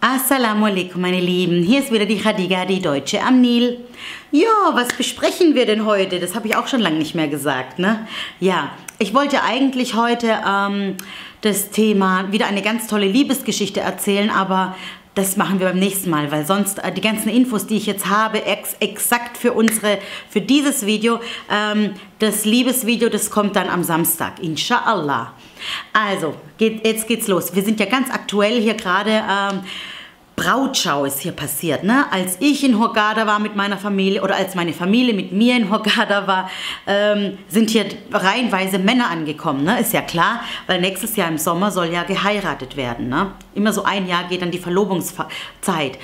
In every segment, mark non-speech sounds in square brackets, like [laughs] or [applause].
Assalamu alaikum, meine Lieben. Hier ist wieder die Khadija, die Deutsche am Nil. Ja, was besprechen wir denn heute? Das habe ich auch schon lange nicht mehr gesagt, ne? Ja, ich wollte eigentlich heute ähm, das Thema wieder eine ganz tolle Liebesgeschichte erzählen, aber das machen wir beim nächsten Mal, weil sonst äh, die ganzen Infos, die ich jetzt habe, ex exakt für unsere, für dieses Video, ähm, das Liebesvideo, das kommt dann am Samstag, inshallah. Also, geht, jetzt geht's los. Wir sind ja ganz aktuell hier gerade. Ähm, Brautschau ist hier passiert. Ne? Als ich in Hurghada war mit meiner Familie oder als meine Familie mit mir in Hurghada war, ähm, sind hier reihenweise Männer angekommen. Ne? Ist ja klar, weil nächstes Jahr im Sommer soll ja geheiratet werden. Ne? Immer so ein Jahr geht dann die Verlobungszeit.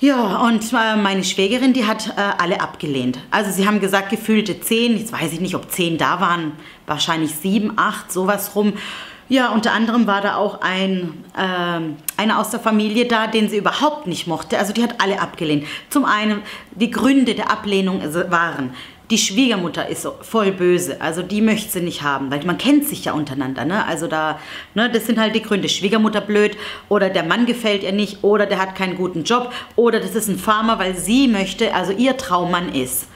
Ja, und äh, meine Schwägerin, die hat äh, alle abgelehnt. Also sie haben gesagt, gefühlte zehn, jetzt weiß ich nicht, ob zehn da waren, wahrscheinlich sieben, acht, sowas rum. Ja, unter anderem war da auch ein, äh, einer aus der Familie da, den sie überhaupt nicht mochte. Also die hat alle abgelehnt. Zum einen, die Gründe der Ablehnung waren, die Schwiegermutter ist voll böse, also die möchte sie nicht haben, weil man kennt sich ja untereinander, ne? Also da, ne, das sind halt die Gründe. Schwiegermutter blöd oder der Mann gefällt ihr nicht oder der hat keinen guten Job oder das ist ein Farmer, weil sie möchte, also ihr Traummann ist.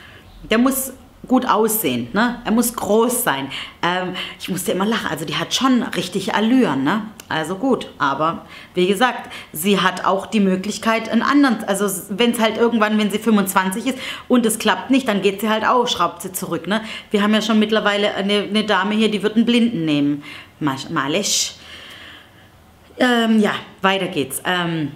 Der muss gut aussehen, ne? Er muss groß sein. Ähm, ich musste immer lachen, also die hat schon richtig Allüren, ne? Also gut, aber wie gesagt, sie hat auch die Möglichkeit, einen anderen, also wenn es halt irgendwann, wenn sie 25 ist und es klappt nicht, dann geht sie halt auch, schraubt sie zurück, ne? Wir haben ja schon mittlerweile eine, eine Dame hier, die wird einen Blinden nehmen. Malisch. Ähm, ja, weiter geht's. Ähm,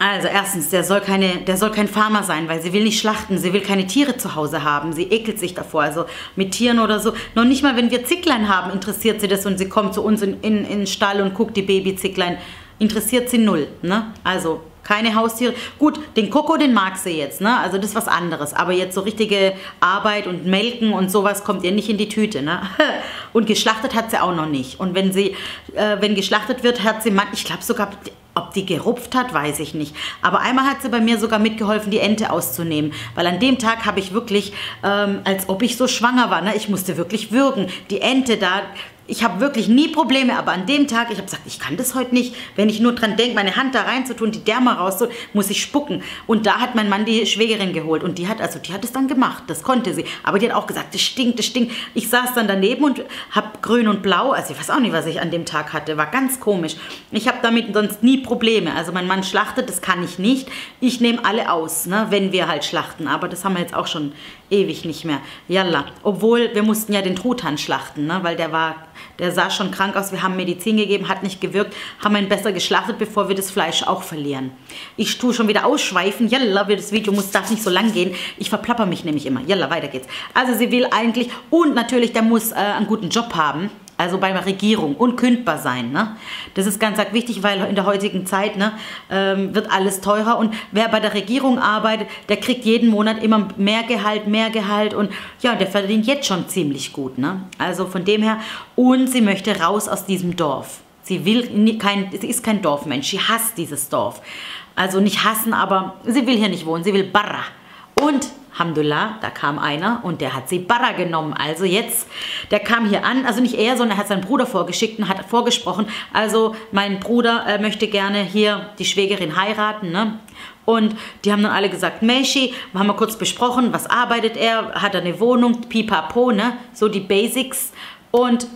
also erstens, der soll, keine, der soll kein Farmer sein, weil sie will nicht schlachten, sie will keine Tiere zu Hause haben, sie ekelt sich davor, also mit Tieren oder so. Noch nicht mal, wenn wir Zicklein haben, interessiert sie das und sie kommt zu uns in, in, in den Stall und guckt die Babyzicklein, interessiert sie null. Ne? Also keine Haustiere. Gut, den Koko, den mag sie jetzt, ne? Also das ist was anderes. Aber jetzt so richtige Arbeit und Melken und sowas kommt ihr nicht in die Tüte, ne? [laughs] Und geschlachtet hat sie auch noch nicht. Und wenn sie, äh, wenn geschlachtet wird, hat sie, ich glaube sogar, ob die gerupft hat, weiß ich nicht. Aber einmal hat sie bei mir sogar mitgeholfen, die Ente auszunehmen. Weil an dem Tag habe ich wirklich, ähm, als ob ich so schwanger war, ne? ich musste wirklich würgen. Die Ente da, ich habe wirklich nie Probleme, aber an dem Tag, ich habe gesagt, ich kann das heute nicht. Wenn ich nur dran denke, meine Hand da reinzutun, die Därme raus, so, muss ich spucken. Und da hat mein Mann die Schwägerin geholt und die hat, also die hat es dann gemacht, das konnte sie. Aber die hat auch gesagt, das stinkt, das stinkt. Ich saß dann daneben und habe grün und blau, also ich weiß auch nicht, was ich an dem Tag hatte, war ganz komisch. Ich habe damit sonst nie Probleme. Also mein Mann schlachtet, das kann ich nicht. Ich nehme alle aus, ne, wenn wir halt schlachten. Aber das haben wir jetzt auch schon ewig nicht mehr. Yalla. Obwohl, wir mussten ja den Truthahn schlachten, ne, weil der war der sah schon krank aus. Wir haben Medizin gegeben, hat nicht gewirkt, haben ihn besser geschlachtet, bevor wir das Fleisch auch verlieren. Ich tue schon wieder ausschweifen. Jalla, das Video muss, darf nicht so lang gehen. Ich verplapper mich nämlich immer. Jalla, weiter geht's. Also sie will eigentlich, und natürlich, der muss äh, einen guten Job haben also bei der Regierung, unkündbar sein. Ne? Das ist ganz wichtig, weil in der heutigen Zeit ne, ähm, wird alles teurer und wer bei der Regierung arbeitet, der kriegt jeden Monat immer mehr Gehalt, mehr Gehalt und ja, der verdient jetzt schon ziemlich gut. Ne? Also von dem her, und sie möchte raus aus diesem Dorf. Sie will kein, sie ist kein Dorfmensch, sie hasst dieses Dorf. Also nicht hassen, aber sie will hier nicht wohnen, sie will Barra. Und Alhamdulillah, da kam einer und der hat sie Barra genommen. Also jetzt, der kam hier an, also nicht er, sondern er hat seinen Bruder vorgeschickt und hat vorgesprochen. Also mein Bruder äh, möchte gerne hier die Schwägerin heiraten, ne? Und die haben dann alle gesagt, Meshi, wir haben mal kurz besprochen, was arbeitet er, hat er eine Wohnung, pipapo, ne? So die Basics. Und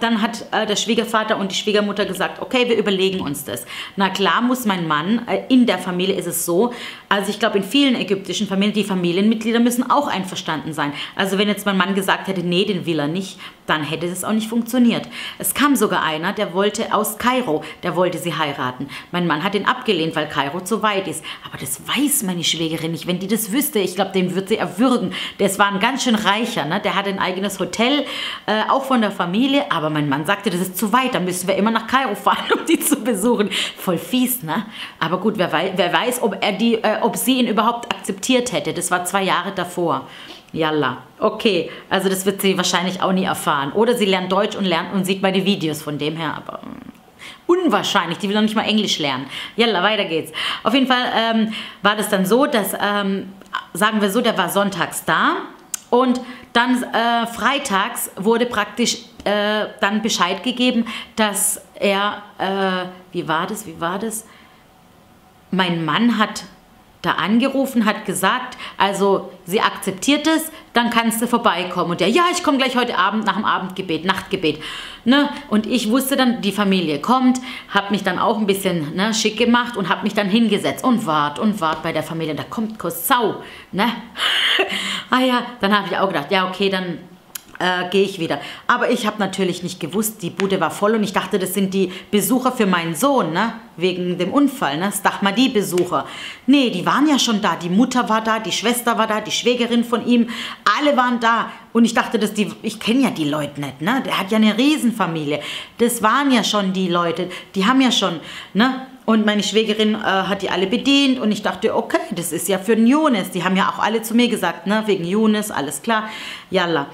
dann hat äh, der Schwiegervater und die Schwiegermutter gesagt, okay, wir überlegen uns das. Na klar muss mein Mann, äh, in der Familie ist es so, also ich glaube in vielen ägyptischen Familien, die Familienmitglieder müssen auch einverstanden sein. Also wenn jetzt mein Mann gesagt hätte, nee, den will er nicht, dann hätte es auch nicht funktioniert. Es kam sogar einer, der wollte aus Kairo, der wollte sie heiraten. Mein Mann hat ihn abgelehnt, weil Kairo zu weit ist. Aber das weiß meine Schwägerin nicht. Wenn die das wüsste, ich glaube, den würde sie erwürgen. Das war ein ganz schön reicher, ne? der hat ein eigenes Hotel, äh, auch von der Familie Familie, aber mein Mann sagte, das ist zu weit, da müssen wir immer nach Kairo fahren, [laughs] um die zu besuchen. Voll fies, ne? Aber gut, wer weiß, wer weiß ob, er die, äh, ob sie ihn überhaupt akzeptiert hätte. Das war zwei Jahre davor. Yalla. Okay, also das wird sie wahrscheinlich auch nie erfahren. Oder sie lernt Deutsch und lernt und sieht meine Videos von dem her, aber mm, unwahrscheinlich. Die will noch nicht mal Englisch lernen. Yalla, weiter geht's. Auf jeden Fall ähm, war das dann so, dass, ähm, sagen wir so, der war sonntags da und dann äh, freitags wurde praktisch äh, dann Bescheid gegeben, dass er, äh, wie war das, wie war das? mein Mann hat da angerufen, hat gesagt, also sie akzeptiert es, dann kannst du vorbeikommen. Und der, ja, ich komme gleich heute Abend nach dem Abendgebet, Nachtgebet. Ne? Und ich wusste dann, die Familie kommt, habe mich dann auch ein bisschen ne, schick gemacht und habe mich dann hingesetzt und wart und wart bei der Familie. Da kommt Sau. Ne? [laughs] ah ja, dann habe ich auch gedacht, ja, okay, dann äh, gehe ich wieder. Aber ich habe natürlich nicht gewusst, die Bude war voll und ich dachte, das sind die Besucher für meinen Sohn, ne? wegen dem Unfall. Ne? Das dachte mal die Besucher. Nee, die waren ja schon da. Die Mutter war da, die Schwester war da, die Schwägerin von ihm. Alle waren da. Und ich dachte, dass die, ich kenne ja die Leute nicht. Ne? Der hat ja eine Riesenfamilie. Das waren ja schon die Leute. Die haben ja schon, ne? Und meine Schwägerin äh, hat die alle bedient und ich dachte, okay, das ist ja für den Jonas. Die haben ja auch alle zu mir gesagt, ne, wegen Jonas, alles klar. Yalla.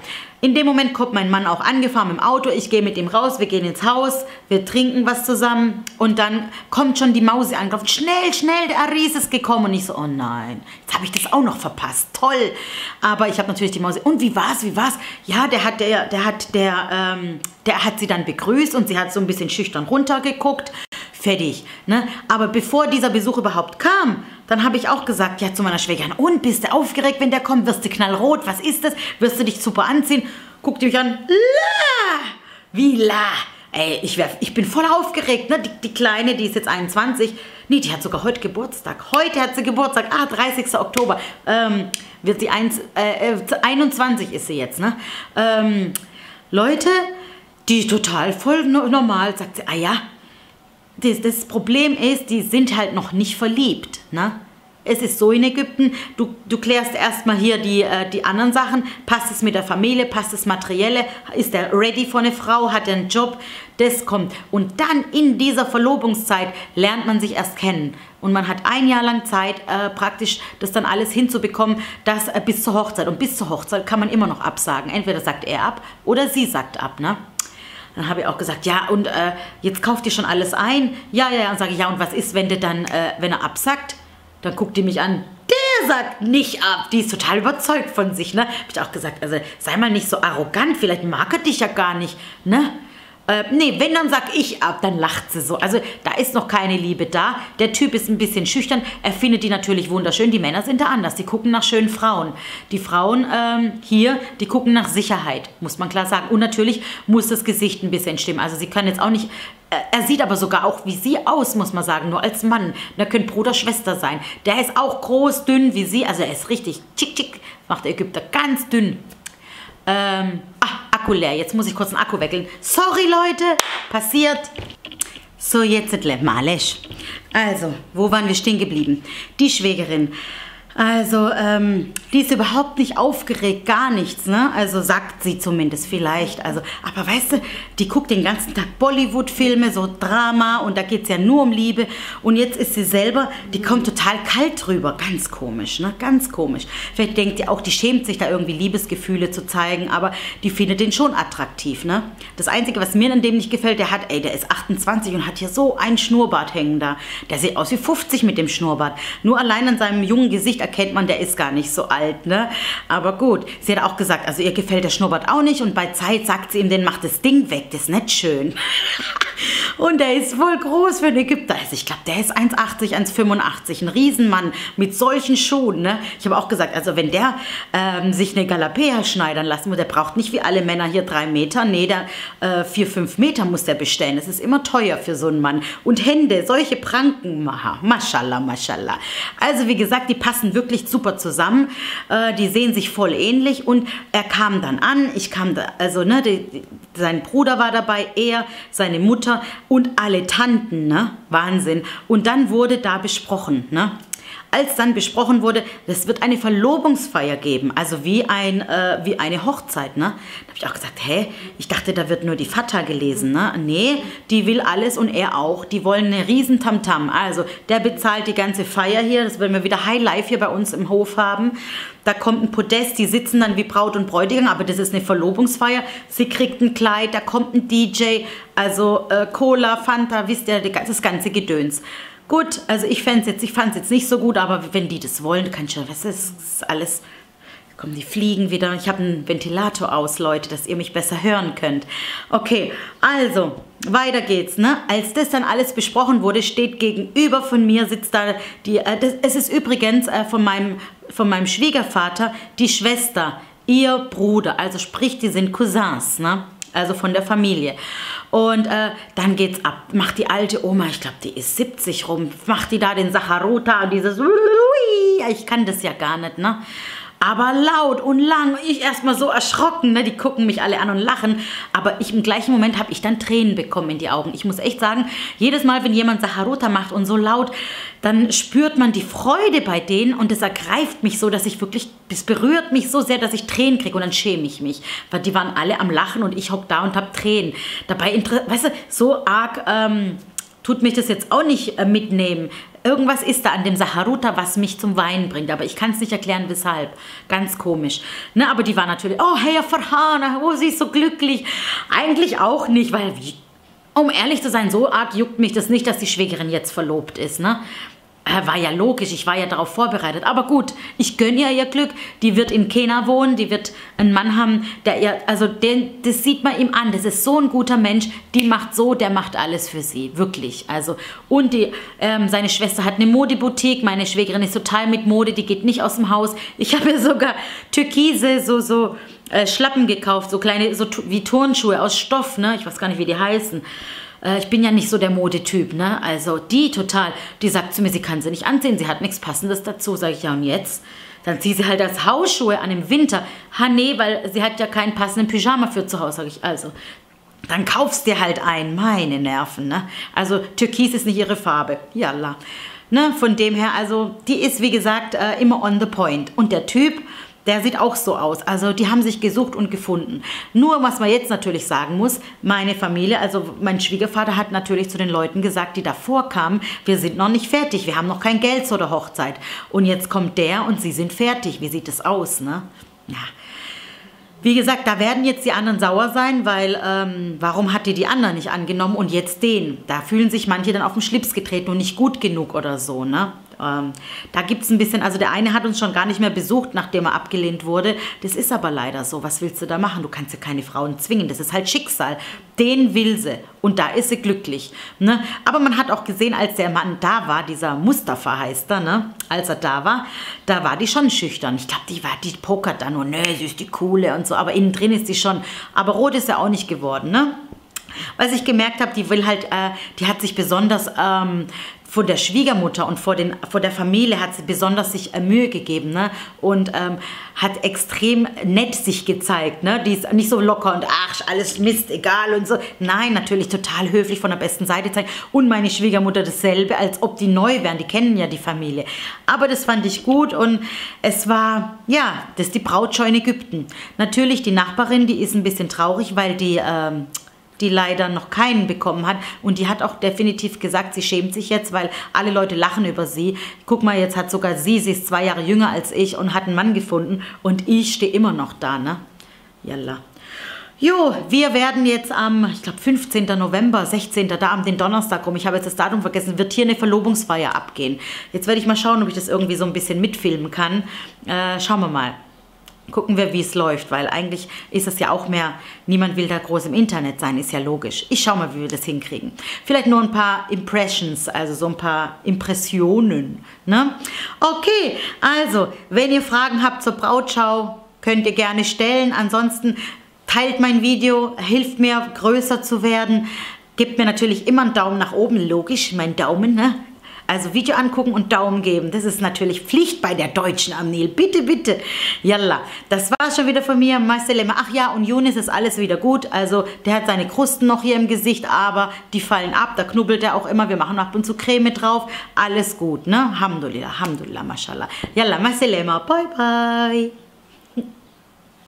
In dem Moment kommt mein Mann auch angefahren dem Auto. Ich gehe mit ihm raus, wir gehen ins Haus, wir trinken was zusammen und dann kommt schon die Mausi angelaufen. Schnell, schnell, der Aris ist gekommen. Und ich so, oh nein, jetzt habe ich das auch noch verpasst. Toll. Aber ich habe natürlich die Mausi. Und wie war's, wie war's? Ja, der hat, der, der hat, der, ähm, der hat sie dann begrüßt und sie hat so ein bisschen schüchtern runtergeguckt fertig. Ne? Aber bevor dieser Besuch überhaupt kam, dann habe ich auch gesagt, ja, zu meiner Schwägerin, und bist du aufgeregt, wenn der kommt? Wirst du knallrot? Was ist das? Wirst du dich super anziehen? Guckt ihr mich an, la! Wie la? Ey, ich, wär, ich bin voll aufgeregt, ne? Die, die, Kleine, die ist jetzt 21. Nee, die hat sogar heute Geburtstag. Heute hat sie Geburtstag. Ah, 30. Oktober. Ähm, wird sie eins, äh, 21 äh, ist sie jetzt, ne? Ähm, Leute, die total voll normal, sagt sie, ah ja, das, das Problem ist, die sind halt noch nicht verliebt. Ne? Es ist so in Ägypten, du, du klärst erstmal hier die, äh, die anderen Sachen. Passt es mit der Familie, passt das Materielle, ist er ready für eine Frau, hat er einen Job, das kommt. Und dann in dieser Verlobungszeit lernt man sich erst kennen. Und man hat ein Jahr lang Zeit, äh, praktisch das dann alles hinzubekommen, das äh, bis zur Hochzeit. Und bis zur Hochzeit kann man immer noch absagen. Entweder sagt er ab oder sie sagt ab. Ne? Dann habe ich auch gesagt, ja, und äh, jetzt kauft ihr schon alles ein? Ja, ja, ja. Und sage ich, ja, und was ist, wenn der dann, äh, wenn er absagt? Dann guckt die mich an. Der sagt nicht ab. Die ist total überzeugt von sich, ne? Habe ich auch gesagt, also sei mal nicht so arrogant. Vielleicht mag er dich ja gar nicht, ne? Äh, nee, wenn, dann sag ich ab, dann lacht sie so. Also da ist noch keine Liebe da. Der Typ ist ein bisschen schüchtern. Er findet die natürlich wunderschön. Die Männer sind da anders. Die gucken nach schönen Frauen. Die Frauen ähm, hier, die gucken nach Sicherheit, muss man klar sagen. Und natürlich muss das Gesicht ein bisschen stimmen. Also sie können jetzt auch nicht äh, er sieht aber sogar auch wie sie aus, muss man sagen, nur als Mann. Da könnte Bruder, Schwester sein. Der ist auch groß, dünn wie sie. Also er ist richtig tschick, tschick, macht der Ägypter ganz dünn. Ähm, Akku leer. Jetzt muss ich kurz den Akku wechseln. Sorry, Leute. Passiert. So, jetzt Malesch. Also, wo waren wir stehen geblieben? Die Schwägerin also, ähm, die ist überhaupt nicht aufgeregt, gar nichts, ne? Also sagt sie zumindest vielleicht. Also, aber weißt du, die guckt den ganzen Tag Bollywood-Filme, so Drama und da geht es ja nur um Liebe. Und jetzt ist sie selber, die kommt total kalt drüber. Ganz komisch, ne? Ganz komisch. Vielleicht denkt ihr auch, die schämt sich da irgendwie Liebesgefühle zu zeigen, aber die findet den schon attraktiv, ne? Das Einzige, was mir an dem nicht gefällt, der hat, ey, der ist 28 und hat hier so einen Schnurrbart hängen da. Der sieht aus wie 50 mit dem Schnurrbart. Nur allein an seinem jungen Gesicht erkennt man, der ist gar nicht so alt, ne? Aber gut, sie hat auch gesagt, also ihr gefällt der Schnurrbart auch nicht und bei Zeit sagt sie ihm, den macht das Ding weg, das ist nicht schön. [laughs] und der ist voll groß für einen Ägypter. Also ich glaube, der ist 1,80, 1,85, ein Riesenmann mit solchen Schuhen, ne? Ich habe auch gesagt, also wenn der ähm, sich eine Galapea schneidern lassen muss, der braucht nicht wie alle Männer hier drei Meter, nee, der äh, vier, fünf Meter muss der bestellen. Das ist immer teuer für so einen Mann. Und Hände, solche Pranken, mashallah, mashallah. Also wie gesagt, die passen wirklich super zusammen. Äh, die sehen sich voll ähnlich und er kam dann an. Ich kam da, also ne, die, sein Bruder war dabei, er, seine Mutter und alle Tanten, ne? Wahnsinn. Und dann wurde da besprochen, ne? Als dann besprochen wurde, es wird eine Verlobungsfeier geben, also wie, ein, äh, wie eine Hochzeit. Ne? Da habe ich auch gesagt, hä, ich dachte, da wird nur die Vater gelesen. Ne? Nee, die will alles und er auch. Die wollen eine riesen Tamtam. Also der bezahlt die ganze Feier hier, das werden wir wieder High Life hier bei uns im Hof haben. Da kommt ein Podest, die sitzen dann wie Braut und Bräutigam, aber das ist eine Verlobungsfeier. Sie kriegt ein Kleid, da kommt ein DJ, also äh, Cola, Fanta, wisst ihr, das ganze Gedöns. Gut, also ich fand es jetzt, jetzt nicht so gut, aber wenn die das wollen, kann ich ja, was ist, ist alles, kommen die Fliegen wieder. Ich habe einen Ventilator aus, Leute, dass ihr mich besser hören könnt. Okay, also, weiter geht's, ne? Als das dann alles besprochen wurde, steht gegenüber von mir, sitzt da die, äh, das, es ist übrigens äh, von, meinem, von meinem Schwiegervater die Schwester, ihr Bruder, also sprich, die sind Cousins, ne? Also von der Familie. Und äh, dann geht's ab. Macht die alte Oma, ich glaube, die ist 70 rum, macht die da den Sacharuta und dieses, ich kann das ja gar nicht, ne? Aber laut und lang. Ich erstmal so erschrocken, ne? die gucken mich alle an und lachen. Aber ich, im gleichen Moment habe ich dann Tränen bekommen in die Augen. Ich muss echt sagen, jedes Mal, wenn jemand Saharuta macht und so laut, dann spürt man die Freude bei denen und es ergreift mich so, dass ich wirklich, es berührt mich so sehr, dass ich Tränen kriege und dann schäme ich mich. Weil die waren alle am Lachen und ich hock da und habe Tränen. Dabei, weißt du, so arg... Ähm, tut mich das jetzt auch nicht äh, mitnehmen. Irgendwas ist da an dem Saharuta, was mich zum Weinen bringt, aber ich kann es nicht erklären, weshalb. Ganz komisch. Ne, aber die war natürlich, oh, hey, Farhana, oh, sie ist so glücklich. Eigentlich auch nicht, weil, wie, um ehrlich zu sein, so arg juckt mich das nicht, dass die Schwägerin jetzt verlobt ist. Ne? Äh, war ja logisch, ich war ja darauf vorbereitet. Aber gut, ich gönne ihr ihr Glück. Die wird in Kena wohnen, die wird einen Mann haben, der ihr, also den, das sieht man ihm an. Das ist so ein guter Mensch. Die macht so, der macht alles für sie, wirklich. Also und die, ähm, seine Schwester hat eine Modeboutique. Meine Schwägerin ist total mit Mode, die geht nicht aus dem Haus. Ich habe [laughs] sogar Türkise, so so äh, Schlappen gekauft, so kleine, so wie Turnschuhe aus Stoff, ne? Ich weiß gar nicht, wie die heißen. Äh, ich bin ja nicht so der Modetyp, ne? Also die total, die sagt zu mir, sie kann sie nicht anziehen, sie hat nichts Passendes dazu. Sag ich, ja und jetzt? Dann zieht sie halt als Hausschuhe an im Winter. Ha nee, weil sie hat ja keinen passenden Pyjama für zu Hause, sag ich. Also, dann kaufst dir halt ein. Meine Nerven, ne? Also Türkis ist nicht ihre Farbe. Yalla. Ne, von dem her, also die ist wie gesagt äh, immer on the point. Und der Typ, der sieht auch so aus. Also die haben sich gesucht und gefunden. Nur was man jetzt natürlich sagen muss, meine Familie, also mein Schwiegervater hat natürlich zu den Leuten gesagt, die davor kamen, wir sind noch nicht fertig, wir haben noch kein Geld zu der Hochzeit. Und jetzt kommt der und sie sind fertig. Wie sieht es aus, ne? Ja. Wie gesagt, da werden jetzt die anderen sauer sein, weil ähm, warum hat die die anderen nicht angenommen und jetzt den? Da fühlen sich manche dann auf den Schlips getreten und nicht gut genug oder so, ne? Ähm, da gibt es ein bisschen, also der eine hat uns schon gar nicht mehr besucht, nachdem er abgelehnt wurde. Das ist aber leider so. Was willst du da machen? Du kannst ja keine Frauen zwingen. Das ist halt Schicksal. Den will sie. Und da ist sie glücklich. Ne? Aber man hat auch gesehen, als der Mann da war, dieser Mustafa heißt er, ne? als er da war, da war die schon schüchtern. Ich glaube, die war, die pokert da nur, ne, sie ist die Coole und so. Aber innen drin ist sie schon. Aber rot ist er auch nicht geworden, ne? Was ich gemerkt habe, die will halt, äh, die hat sich besonders ähm, vor der Schwiegermutter und vor, den, vor der Familie hat sie besonders sich äh, Mühe gegeben ne? und ähm, hat extrem nett sich gezeigt. Ne? Die ist nicht so locker und ach, alles Mist, egal und so. Nein, natürlich total höflich von der besten Seite zeigen. Und meine Schwiegermutter dasselbe, als ob die neu wären. Die kennen ja die Familie. Aber das fand ich gut und es war, ja, das ist die Brautscheu in Ägypten. Natürlich die Nachbarin, die ist ein bisschen traurig, weil die... Ähm, die leider noch keinen bekommen hat. Und die hat auch definitiv gesagt, sie schämt sich jetzt, weil alle Leute lachen über sie. Guck mal, jetzt hat sogar sie, sie ist zwei Jahre jünger als ich und hat einen Mann gefunden und ich stehe immer noch da, ne? Yalla. Jo, wir werden jetzt am, ich glaube 15. November, 16. da am den Donnerstag rum, ich habe jetzt das Datum vergessen, wird hier eine Verlobungsfeier abgehen. Jetzt werde ich mal schauen, ob ich das irgendwie so ein bisschen mitfilmen kann. Äh, schauen wir mal gucken wir, wie es läuft, weil eigentlich ist es ja auch mehr, niemand will da groß im Internet sein, ist ja logisch. Ich schaue mal, wie wir das hinkriegen. Vielleicht nur ein paar Impressions, also so ein paar Impressionen. Ne? Okay, also, wenn ihr Fragen habt zur Brautschau, könnt ihr gerne stellen. Ansonsten teilt mein Video, hilft mir größer zu werden. Gebt mir natürlich immer einen Daumen nach oben, logisch, mein Daumen, ne? Also Video angucken und Daumen geben. Das ist natürlich Pflicht bei der deutschen Amnil. Bitte, bitte. Yalla. Das war schon wieder von mir. Marcelema. Ach ja, und Yunis ist alles wieder gut. Also der hat seine Krusten noch hier im Gesicht, aber die fallen ab. Da knubbelt er auch immer. Wir machen ab und zu Creme drauf. Alles gut, ne? Alhamdulillah, Alhamdulillah, mashallah. Yalla, Marcelema. Bye, bye.